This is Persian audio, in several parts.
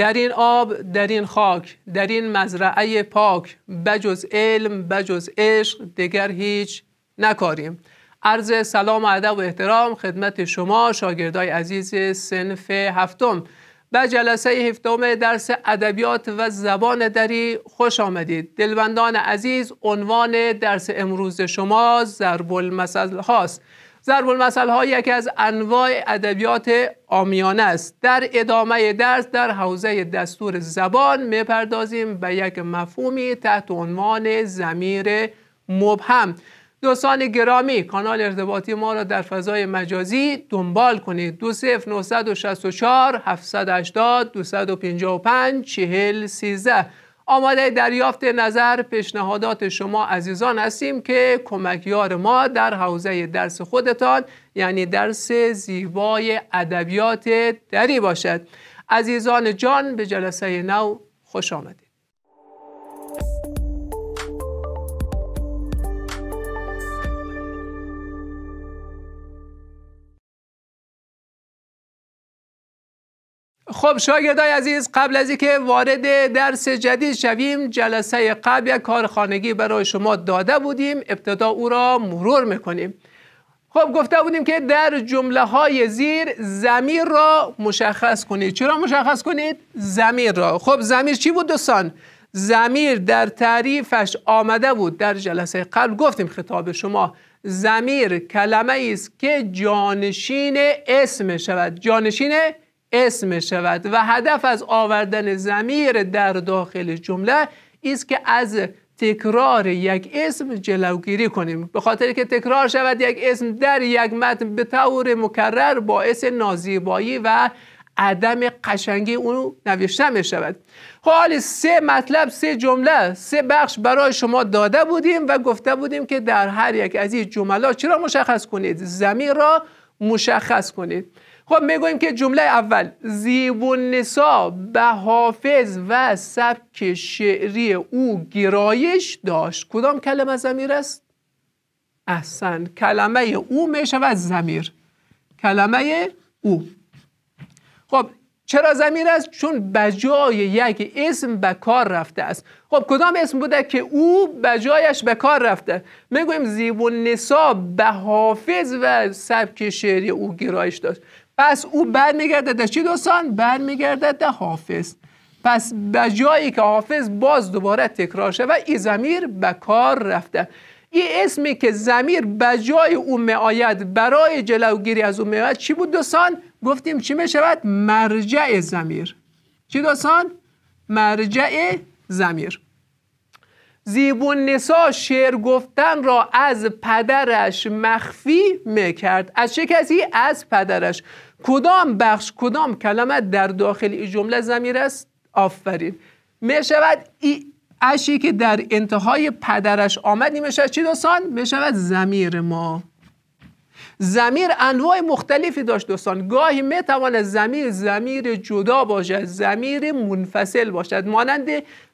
در این آب در این خاک در این مزرعه پاک بجز علم بجز عشق دیگر هیچ نکاریم. عرض سلام و ادب و احترام خدمت شما شاگردای عزیز سنف هفتم. به جلسه هفتم درس ادبیات و زبان دری خوش آمدید. دلبندان عزیز عنوان درس امروز شما ضرب المثل هاست. ضرب المثل ها یکی از انواع ادبیات آمیانه است. در ادامه درس در حوزه دستور زبان می‌پردازیم به یک مفهومی تحت عنوان زمیر مبهم. دوستان گرامی کانال ارتباطی ما را در فضای مجازی دنبال کنید. 20964 780 255 40 13 آماده دریافت نظر پیشنهادات شما عزیزان هستیم که کمکیار ما در حوزه درس خودتان یعنی درس زیبای ادبیات دری باشد. عزیزان جان به جلسه نو خوش آمدید. خب شاگردای عزیز قبل از اینکه وارد درس جدید شویم جلسه قبل یک کار خانگی برای شما داده بودیم. ابتدا او را مرور می‌کنیم. خب گفته بودیم که در جمله های زیر زمیر را مشخص کنید. چرا مشخص کنید؟ زمیر را. خب زمیر چی بود دوستان؟ زمیر در تعریفش آمده بود. در جلسه قبل گفتیم خطاب شما. زمیر کلمه است که جانشین اسم شود. جانشین اسم شود و هدف از آوردن زمیر در داخل جمله است که از تکرار یک اسم جلوگیری کنیم. به خاطر که تکرار شود یک اسم در یک متن به طور مکرر باعث نازیبایی و عدم قشنگی اون نوشته می شود خب سه مطلب سه جمله سه بخش برای شما داده بودیم و گفته بودیم که در هر یک از این جملات چرا مشخص کنید؟ زمین را مشخص کنید. خب می‌گوییم که جمله اول زیب نسا به حافظ و سبک شعری او گرایش داشت. کدام کلمه زمیر است؟ احسن. کلمه او می شود زمیر. کلمه او. خب چرا زمیر است؟ چون بجای یک اسم به کار رفته است. خب کدام اسم بوده که او بجایش به کار رفته؟ می‌گوییم زیب نسا به حافظ و سبک شعری او گرایش داشت. پس او برمیگرده در چی دوستان؟ برمیگرده در حافظ. پس به جایی که حافظ باز دوباره تکرار شد و این زمیر به کار رفته. این اسمی که زمیر به جای او میآید برای جلوگیری از او میآید چی بود دوستان؟ گفتیم چی می شود مرجع زمیر چی دوستان؟ مرجع زمیر زیبون نسا شعر گفتن را از پدرش مخفی می‌کرد. از چه کسی؟ از پدرش. کدام بخش کدام کلمه در داخل این جمله زمیر است؟ آفرین. ای اشی که در انتهای پدرش آمد می شود چی دوستان؟ می شود زمیر ما. زمیر انواع مختلفی داشت دوستان. گاهی می تواند زمیر زمیر جدا باشد زمیر منفصل باشد. مانند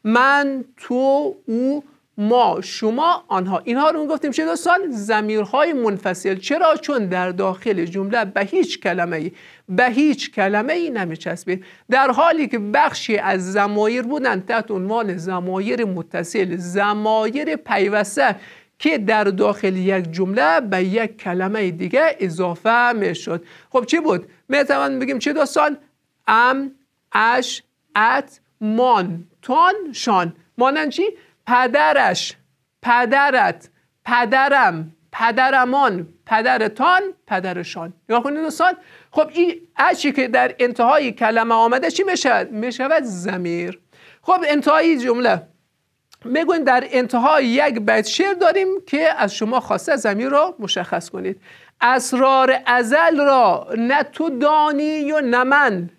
من تو او ما شما آنها. اینها رو گفتیم چه دوستان؟ زمیرهای منفصل. چرا؟ چون در داخل جمله به هیچ کلمه ای به هیچ کلمه ای نمیچسبید. در حالی که بخشی از زمایر بودن تحت عنوان زمایر متصل زمایر پیوسته که در داخل یک جمله به یک کلمه دیگه اضافه می‌شد. خب چی بود؟ می‌توان بگیم چه دوستان ام اش ات مان. تان شان. مانند چی؟ پدرش پدرت پدرم پدرمان پدرتان پدرشان. نگاه کنید دوستان خب این اچی که در انتهای کلمه آمده چی می‌شود می‌شود زمیر. خب انتهای جمله. می‌گویم در انتهای یک بیت شعر داریم که از شما خواسته زمیر را مشخص کنید. اسرار ازل را نه تو دانی و نه من.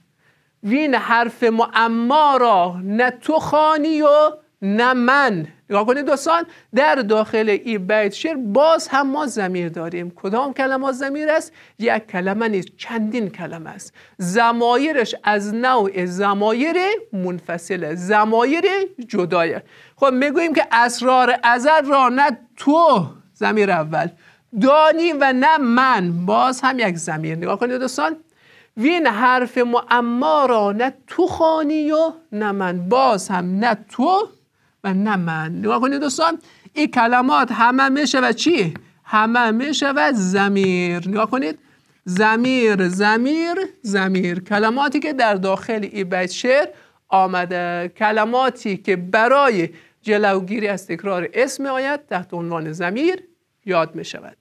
وین حرف معما را نه تو خانی و نه من. نگاه کنید دوستان در داخل این بیت شعر باز هم ما زمیر داریم. کدام کلمه زمیر است؟ یک کلمه نیست چندین کلمه است. زمایرش از نوع زمایر منفصله زمایر جدایه خب می‌گوییم که اسرار ازل را نه تو زمیر اول دانی و نه من. باز هم یک زمیر نگاه کنید دوستان وین حرف معما را نه تو خانی و نه من. باز هم نه تو و نه من. نگاه کنید دوستان این کلمات همه میشه و چی؟ همه میشه و زمیر نگاه کنید. زمیر زمیر زمیر کلماتی که در داخل این بیت شعر آمده. کلماتی که برای جلوگیری از تکرار اسم آید تحت عنوان زمیر یاد می شود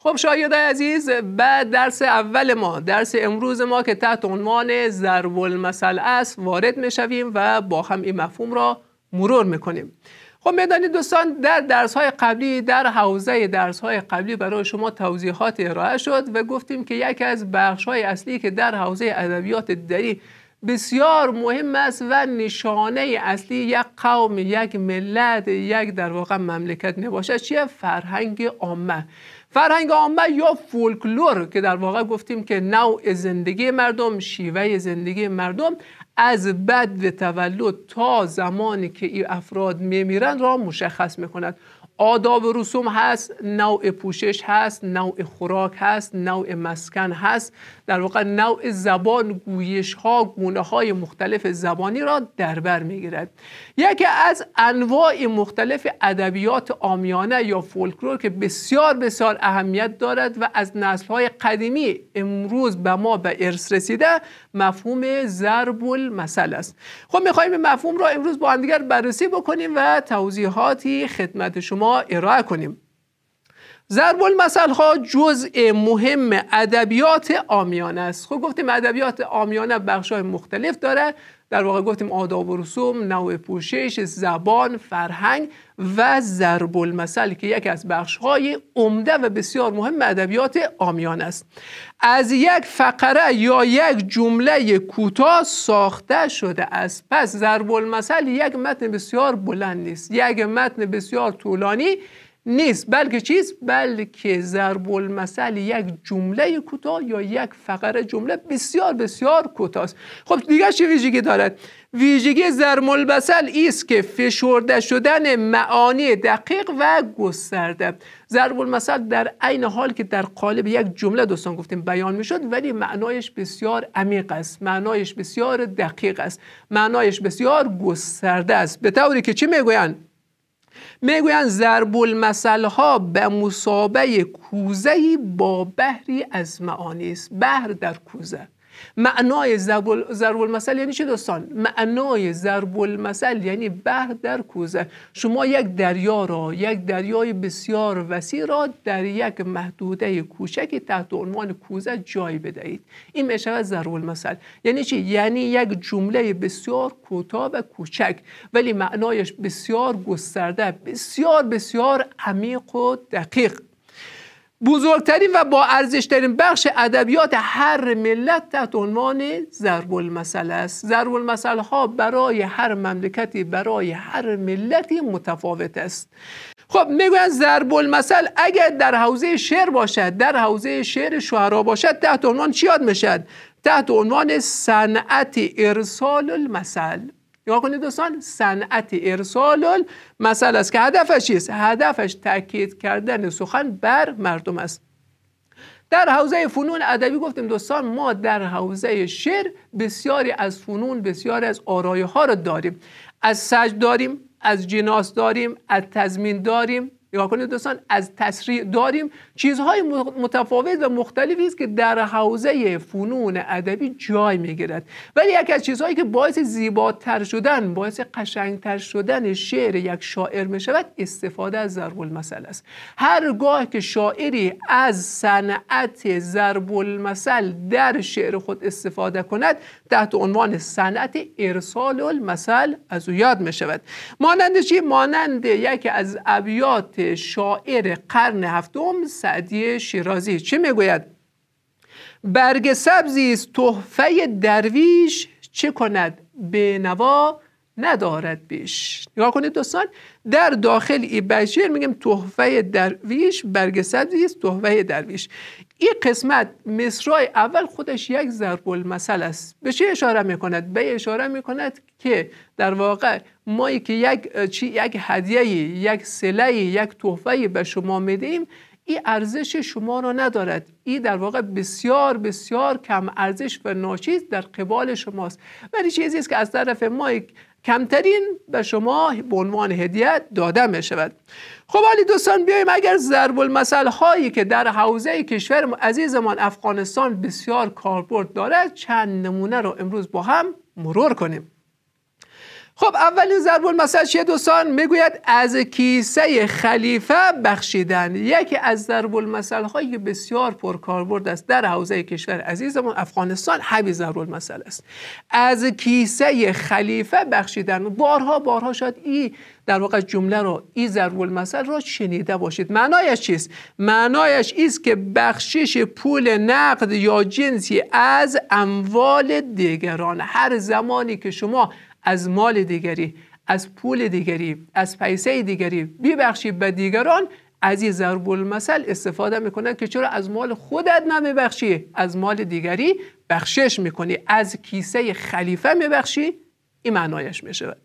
خب شاید عزیز بعد درس اول ما درس امروز ما که تحت عنوان ضرب المثل است وارد می‌شویم و با هم این مفهوم را مرور می‌کنیم. خب می‌دانید دوستان در درس های قبلی در حوزه درس های قبلی برای شما توضیحات ارائه شد و گفتیم که یکی از بخش های اصلی که در حوزه ادبیات دری بسیار مهم است و نشانه اصلی یک قوم یک ملت یک در واقع مملکت نباشد چیه؟ فرهنگ عامه. فرهنگ عامه یا فولکلور که در واقع گفتیم که نوع زندگی مردم شیوه زندگی مردم از بد و تولد تا زمانی که این افراد میمیرن را مشخص می‌کند. آداب و رسوم هست نوع پوشش هست نوع خوراک هست نوع مسکن هست. در واقع نوع زبان گویش ها گونه های مختلف زبانی را در بر می‌گیرد. یکی از انواع مختلف ادبیات آمیانه یا فولکلور که بسیار بسیار اهمیت دارد و از نسل های قدیمی امروز به ما به ارث رسیده مفهوم ضرب المثل است. خب می‌خوایم این مفهوم را امروز با هم دیگر بررسی بکنیم و توضیحاتی خدمت شما ارائه کنیم. ضرب المثل ها جزء مهم ادبیات آمیانه است. خب گفتیم ادبیات آمیانه بخش های مختلف داره. در واقع گفتیم آداب و رسوم نوع پوشش زبان فرهنگ و ضرب المثل که یکی از بخش های عمده و بسیار مهم ادبیات آمیانه است. از یک فقره یا یک جمله کوتاه ساخته شده است. پس ضرب المثل یک متن بسیار بلند نیست. یک متن بسیار طولانی نیست بلکه چیز؟ بلکه ضرب المثل یک جمله کوتاه یا یک فقره جمله بسیار بسیار کوتاه است. خب دیگه چه ویژگی دارد؟ ویژگی ضرب المثل است که فشرده شدن معانی دقیق و گسترده. ضرب المثل در عین حال که در قالب یک جمله دوستان گفتیم بیان می‌شد ولی معنایش بسیار عمیق است. معنایش بسیار دقیق است. معنایش بسیار گسترده است. به طوری که چی می‌گویند؟ می‌گویند ضرب المثل ها به مسابه کوزه با بحری از معانی است. بحر در کوزه. معنای ضرب المثل یعنی چه دوستان؟ معنای ضرب المثل یعنی بحر در کوزه. شما یک دریا را یک دریای بسیار وسیع را در یک محدوده کوچکی تحت عنوان کوزه جای بدهید. این میشه ضرب المثل یعنی چی؟ یعنی یک جمله بسیار کوتاه و کوچک ولی معنایش بسیار گسترده بسیار بسیار عمیق و دقیق. بزرگترین و با ارزشترین بخش ادبیات هر ملت تحت عنوان ضرب المثل است. ضرب المثل ها برای هر مملکتی برای هر ملتی متفاوت است. خب می‌گویند ضرب المثل اگر در حوزه شعر باشد در حوزه شعر شعرا باشد تحت عنوان چی یاد می‌شد تحت عنوان صنعت ارسال المثل. نگاه کنید دوستان صنعت ارسال مثل است که هدفش چیست؟ هدفش تاکید کردن سخن بر مردم است. در حوزه فنون ادبی گفتیم دوستان ما در حوزه شعر بسیاری از فنون بسیاری از آرایه ها رو داریم. از سجد داریم از جناس داریم از تضمین داریم. نگاه کنید دوستان از تسریع داریم. چیزهای متفاوت و مختلفی است که در حوزه فنون ادبی جای می‌گیرد. ولی یکی از چیزهایی که باعث زیباتر شدن باعث قشنگتر شدن شعر یک شاعر می شود استفاده از ضرب المثل است. هرگاه که شاعری از صنعت ضرب المثل در شعر خود استفاده کند تحت عنوان صنعت ارسال المثل از او یاد می شود مانند چی؟ مانند یکی از ابیات شاعر قرن هفتم سعدی شیرازی. چه می‌گوید؟ برگ سبزی است تحفه درویش چه کند؟ به نوا ندارد بیش. نگاه کنید دوستان در داخل ای بشیر میگم تحفه درویش برگ سبزی است تحفه درویش. این قسمت مصرای اول خودش یک ضرب المثل است. به چه اشاره می‌کند؟ به اشاره می‌کند که در واقع ما که یک چی یک هدیه یک سله یک تحفه به شما میدیم این ارزش شما را ندارد. این در واقع بسیار بسیار کم ارزش و ناچیز در قبال شماست. ولی چیزی است که از طرف ما کمترین به شما به عنوان هدیه داده می شود خب حالی دوستان بیایم اگر ضرب المثل هایی که در حوزه کشور عزیزمان افغانستان بسیار کاربرد دارد چند نمونه رو امروز با هم مرور کنیم. خب اولین ضرب المثل چیه دوستان می‌گوید از کیسه خلیفه بخشیدن. یکی از ضرب المثل هایی که بسیار پرکاربرد است در حوزه کشور عزیزمون افغانستان همین ضرب المثل است. از کیسه خلیفه بخشیدن. بارها بارها شاید این در واقع جمله رو این ضرب المثل رو شنیده باشید. معنایش چیست؟ معنایش است که بخشش پول نقد یا جنسی از اموال دیگران. هر زمانی که شما از مال دیگری از پول دیگری از پیسه دیگری بیبخشی به دیگران. از این ضرب المثل استفاده می‌کنن که چرا از مال خودت نمیبخشی؟ از مال دیگری بخشش می‌کنی. از کیسه خلیفه میبخشی این معنایش میشه.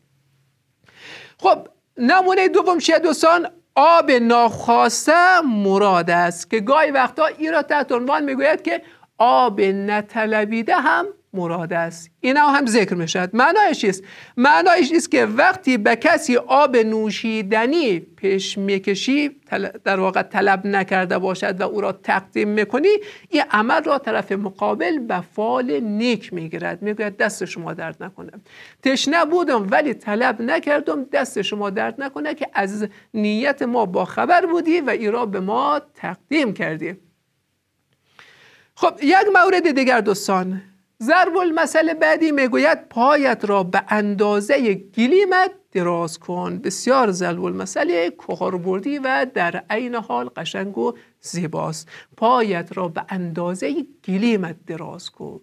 خب نمونه دوم چیه دوستان؟ آب ناخواسته مراد است که گاهی وقتا ای را تحت عنوان می‌گوید که آب نطلبیده هم مراد است. اینا هم ذکر می‌شد معنایش چیست؟ معنایش است که وقتی به کسی آب نوشیدنی پیش می‌کشی در واقع طلب نکرده باشد و او را تقدیم می‌کنی این عمل را طرف مقابل به فال نیک می‌گیرد. می‌گوید دست شما درد نکنه. تشنه بودم ولی طلب نکردم دست شما درد نکنه که از نیت ما با خبر بودی و ای را به ما تقدیم کردی. خب یک مورد دیگر دوستان. ضرب المثل بعدی می‌گوید پایت را به اندازه گلیمت دراز کن. بسیار ضرب المثل بردی و در عین حال قشنگ و زیباست. پایت را به اندازه گلیمت دراز کن.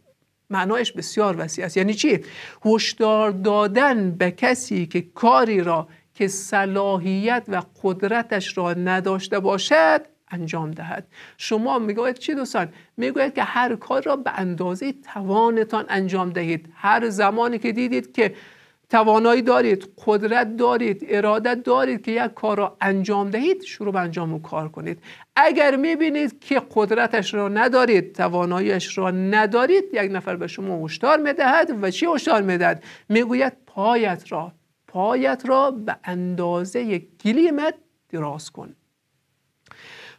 معنایش بسیار وسیع است. یعنی چی؟ هشدار دادن به کسی که کاری را که صلاحیت و قدرتش را نداشته باشد انجام دهد. شما می‌گوید چی دوستان؟ می‌گوید که هر کار را به اندازه توانتان انجام دهید. هر زمانی که دیدید که توانایی دارید قدرت دارید ارادت دارید که یک کار را انجام دهید شروع به انجام اون کار کنید. اگر می‌بینید که قدرتش را ندارید تواناییش را ندارید یک نفر به شما هشدار می‌دهد و چی هشدار می‌دهد؟ می‌گوید پایت را پایت را به اندازه گلیمت دراز کن.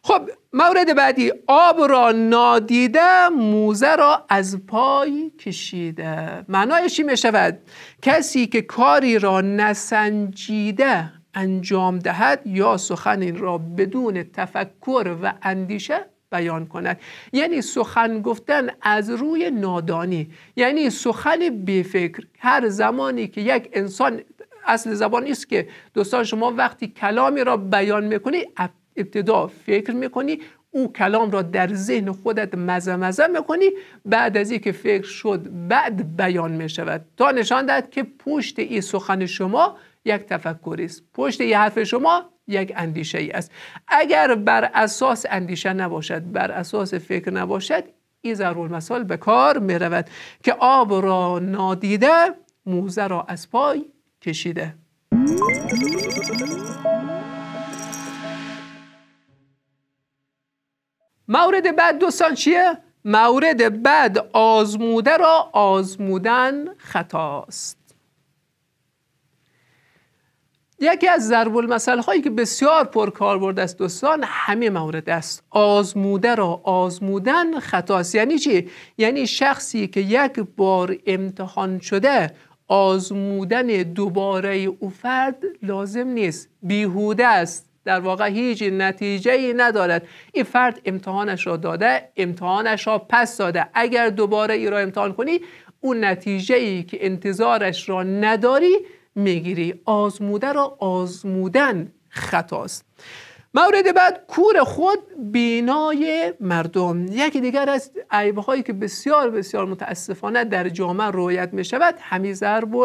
خب مورد بعدی آب را نادیده موزه را از پای کشیده. معنایش می شود کسی که کاری را نسنجیده انجام دهد یا سخن را بدون تفکر و اندیشه بیان کند. یعنی سخن گفتن از روی نادانی. یعنی سخن بیفکر. هر زمانی که یک انسان اصل زبان است که دوستان شما وقتی کلامی را بیان می‌کنی ابتدا فکر می‌کنی؟ او کلام را در ذهن خودت مزه مزه می‌کنی بعد از اینکه فکر شد بعد بیان می‌شود. تا نشان دهد که پشت این سخن شما یک تفکری است. پشت این حرف شما یک اندیشه ای است. اگر بر اساس اندیشه نباشد بر اساس فکر نباشد این ضرور مسائل به کار می رود که آب را نادیده موزه را از پای کشیده. مورد بعد دوستان چیه؟ مورد بعد آزموده را آزمودن خطاست. یکی از ضرب المثل هایی که بسیار پرکاربرد است دوستان همه مورد است. آزموده را آزمودن خطاست. یعنی چی؟ یعنی شخصی که یک بار امتحان شده آزمودن دوباره او فرد لازم نیست. بیهوده است. در واقع هیچ نتیجه ای ندارد. این فرد امتحانش را داده امتحانش را پس داده. اگر دوباره ای را امتحان کنی اون نتیجه ای که انتظارش را نداری می‌گیری. آزموده را آزمودن خطاست. مورد بعد کور خود بینای مردم. یکی دیگر از عیبهایی که بسیار بسیار متاسفانه در جامعه رویت می شود همین ضرب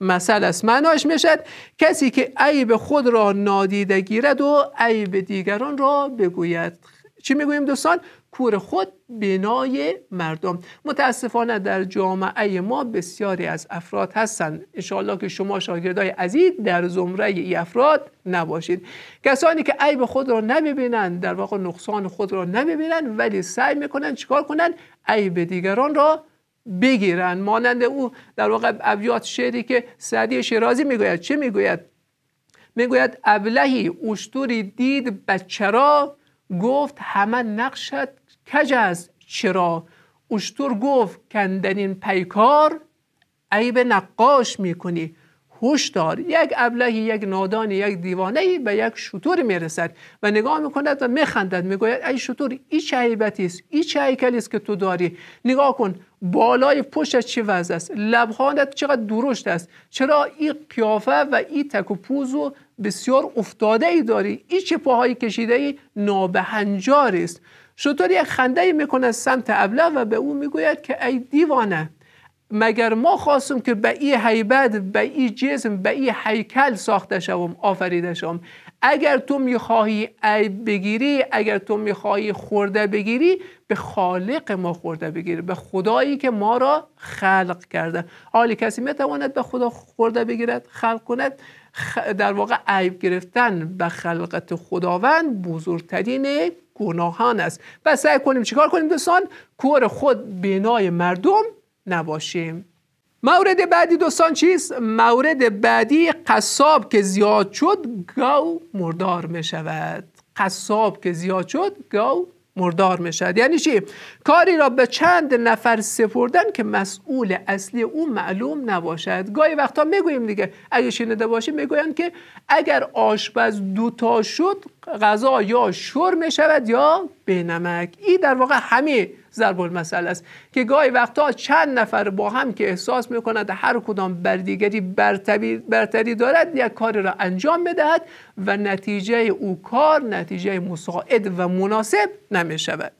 مثل است. معناش می‌شد کسی که عیب خود را نادیده گیرد و عیب دیگران را بگوید. چی می‌گوییم دوستان؟ کور خود بنای مردم. متاسفانه در جامعه ما بسیاری از افراد هستند. انشاءالله که شما شاگردای عزیز در زمره ای افراد نباشید. کسانی که عیب خود را نمی‌بینند در واقع نقصان خود را نمی‌بینند ولی سعی می‌کنند چیکار کنند؟ عیب دیگران را بگیرن مانند او در واقع ابیات شعری که سعدی شیرازی می‌گوید. چه می‌گوید؟ می‌گوید ابلهی اشتوری دید بچرا گفت همه نقشت کج است؟ چرا؟ اشتور گفت کندنین پیکار عیب نقاش می‌کنی. دار. یک ابلهی یک نادانی یک دیوانه به یک شطور می‌رسد و نگاه می‌کند و میخندد. می‌گوید ای شطور ای چه عیبتی است؟ ای چه است که تو داری؟ نگاه کن بالای پشت چه وضع است؟ لبخانت چقدر درشت است؟ چرا این قیافه و این تک و پوز بسیار افتاده ای داری؟ این چه پاهایی کشیده ای نابهنجار است. شطور یک خنده می‌کنه سمت ابله و به او می‌گوید که ای دیوانه مگر ما خواستم که به این حیبت به این جسم به این حیکل ساخته شوم آفریده شوم. اگر تو می‌خواهی عیب بگیری اگر تو می‌خواهی خورده بگیری به خالق ما خورده بگیری به خدایی که ما را خلق کرده. حالی کسی می‌تواند به خدا خورده بگیرد خلق کند؟ در واقع عیب گرفتن به خلقت خداوند بزرگترین گناهان است. پس سعی کنیم چیکار کنیم دوستان؟ کور خود بینای مردم نباشیم. مورد بعدی دوستان چیست؟ مورد بعدی قصاب که زیاد شد گاو مردار می شود قصاب که زیاد شد گاو مردار می شود یعنی چی؟ کاری را به چند نفر سپردن که مسئول اصلی او معلوم نباشد. گاهی وقتا می‌گوییم دیگه اگه شنیده باشیم می‌گویند که اگر آشپز دوتا شد غذا یا شر می شود یا به نمک. این در واقع همه ضرب المثل است که گاهی وقتا چند نفر با هم که احساس می‌کند هر کدام بر دیگری برتری دارد یک کاری را انجام بدهد و نتیجه او کار نتیجه مساعد و مناسب نمی شود.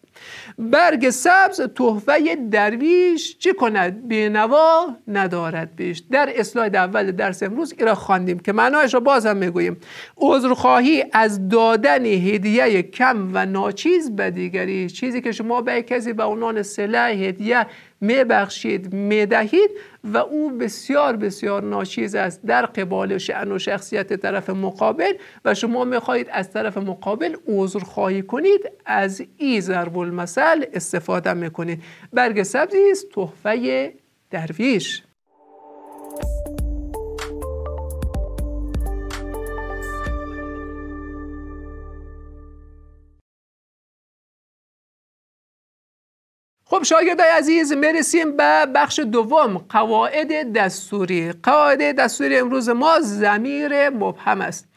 برگ سبز تحفه درویش چی کند؟ بینوا ندارد بیش. در اسلاید اول درس امروز ایرا خواندیم که معنایش را باز هم می‌گوییم. عذرخواهی از دادن هدیه کم و ناچیز به دیگری. چیزی که شما به کسی به عنوان سله هدیه میبخشید می‌دهید و او بسیار بسیار ناچیز است در قبال شعن و شخصیت طرف مقابل و شما می‌خواهید از طرف مقابل عذر خواهی کنید از این ضرب المثل استفاده می‌کنید. برگ سبزی است تحفه درویش. خب شاگردای عزیز می‌رسیم به بخش دوم. قواعد دستوری. قواعد دستوری امروز ما زمیر مبهم است.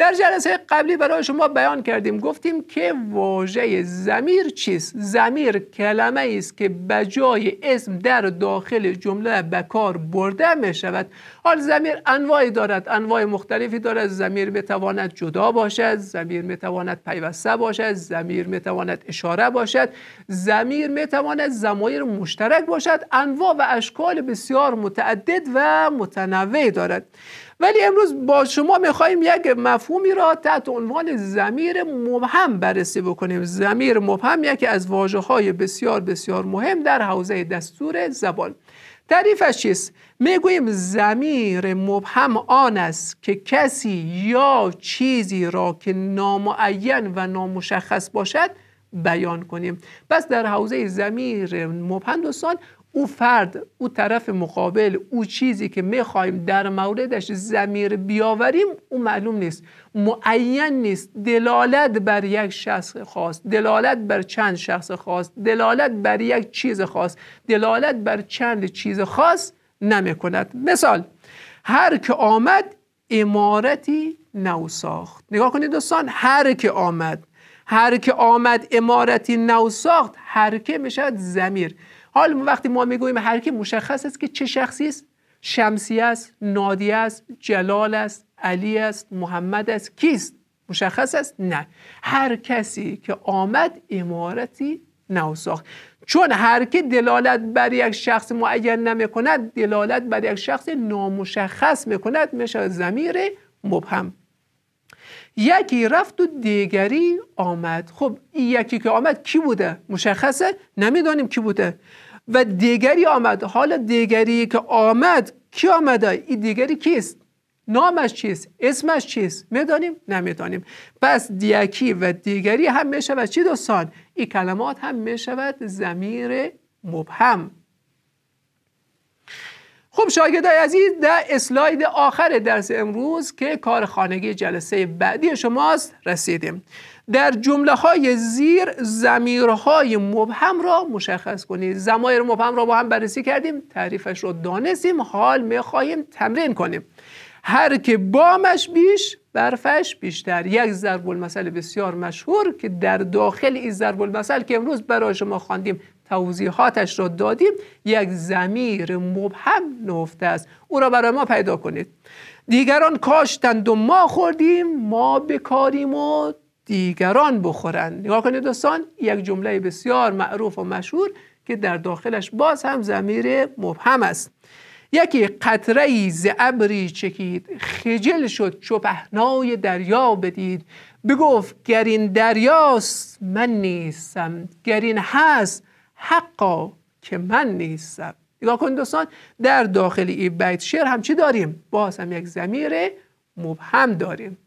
در جلسه قبلی برای شما بیان کردیم گفتیم که واژه زمیر چیست؟ زمیر کلمه است که بجای اسم در داخل جمله به کار برده می شود. حال زمیر انواعی دارد انواع مختلفی دارد. زمیر می تواند جدا باشد زمیر می تواند پیوسته باشد زمیر می تواند اشاره باشد زمیر می تواند زمایر مشترک باشد. انواع و اشکال بسیار متعدد و متنوع دارد. ولی امروز با شما می‌خواهیم یک مفهومی را تحت عنوان زمیر مبهم بررسی بکنیم. زمیر مبهم یکی از واجه های بسیار بسیار مهم در حوزه دستور زبان. تعریفش چیست؟ می‌گوییم زمیر مبهم آن است که کسی یا چیزی را که نامعین و نامشخص باشد بیان کنیم. پس در حوزه زمیر مبهم دوستان او فرد او طرف مقابل او چیزی که می‌خوایم در موردش زمیر بیاوریم او معلوم نیست. معین نیست. دلالت بر یک شخص خاص دلالت بر چند شخص خاص دلالت بر یک چیز خاص دلالت بر چند چیز خاص نمی کند مثال هر که آمد امارتی نو ساخت نگاه کنید دوستان هر که آمد هر که آمد امارتی نو ساخت هر که می‌شد زمیر. حال وقتی ما می‌گوییم هر کی مشخص است که چه شخصی است؟ شمسی است نادی است جلال است علی است محمد است. کیست؟ مشخص است؟ نه. هر کسی که آمد امارتی نو ساخت چون هر که دلالت بر یک شخص معین نمی کند دلالت بر یک شخص نامشخص می کند میشه زمیر مبهم. یکی رفت و دیگری آمد. خب این یکی که آمد کی بوده؟ مشخصه؟ نمی‌دانیم کی بوده. و دیگری آمد. حالا دیگری که آمد کی آمده؟ این دیگری کیست؟ نامش چیست؟ اسمش چیست؟ می‌دانیم؟ نمی‌دانیم. پس دیکی و دیگری هم می‌شود چی دوستان؟ این کلمات هم می‌شود زمیر مبهم. خب شاگردای عزیز در اسلاید آخر درس امروز که کار خانگی جلسه بعدی شماست رسیدیم. در جمله های زیر زمیرهای مبهم را مشخص کنید. زمایر مبهم را با هم بررسی کردیم تعریفش رو دانستیم حال می‌خواهیم تمرین کنیم. هر که بامش بیش برفش بیشتر. یک ضرب المثل بسیار مشهور که در داخل این ضرب المثل که امروز برای شما خواندیم توضیحاتش را دادیم یک زمیر مبهم نفته است. او را برای ما پیدا کنید. دیگران کاشتند و ما خوردیم ما بکاریم و دیگران بخورند. نگاه کنید دوستان یک جمله بسیار معروف و مشهور که در داخلش باز هم زمیر مبهم است. یکی قطره ز ابری چکید خجل شد چو پهنای دریا بدید. بگفت گر این دریاست من نیستم. گر این هست حقا که من نیستم. نگاه کنید دوستان در داخل این بیت شعر هم چی داریم؟ باز هم یک زمیر مبهم داریم.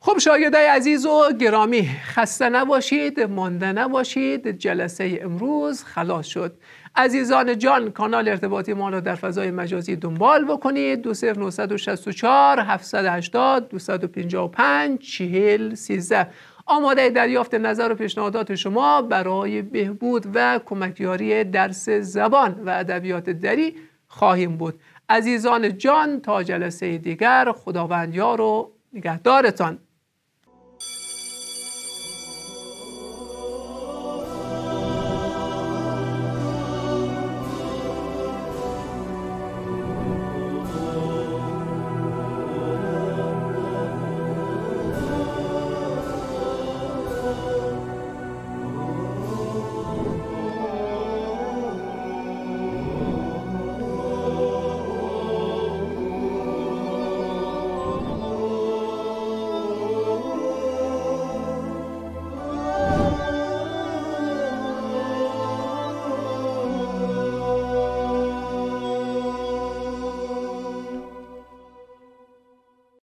خب شاگردای عزیز و گرامی خسته نباشید مانده نباشید جلسه امروز خلاص شد. عزیزان جان کانال ارتباطی ما را در فضای مجازی دنبال بکنید. 20964 780 255 40 13 آماده دریافت نظر و پیشنهادات شما برای بهبود و کمکیاری درس زبان و ادبیات دری خواهیم بود. عزیزان جان تا جلسه دیگر خداوند یار و نگهدارتان.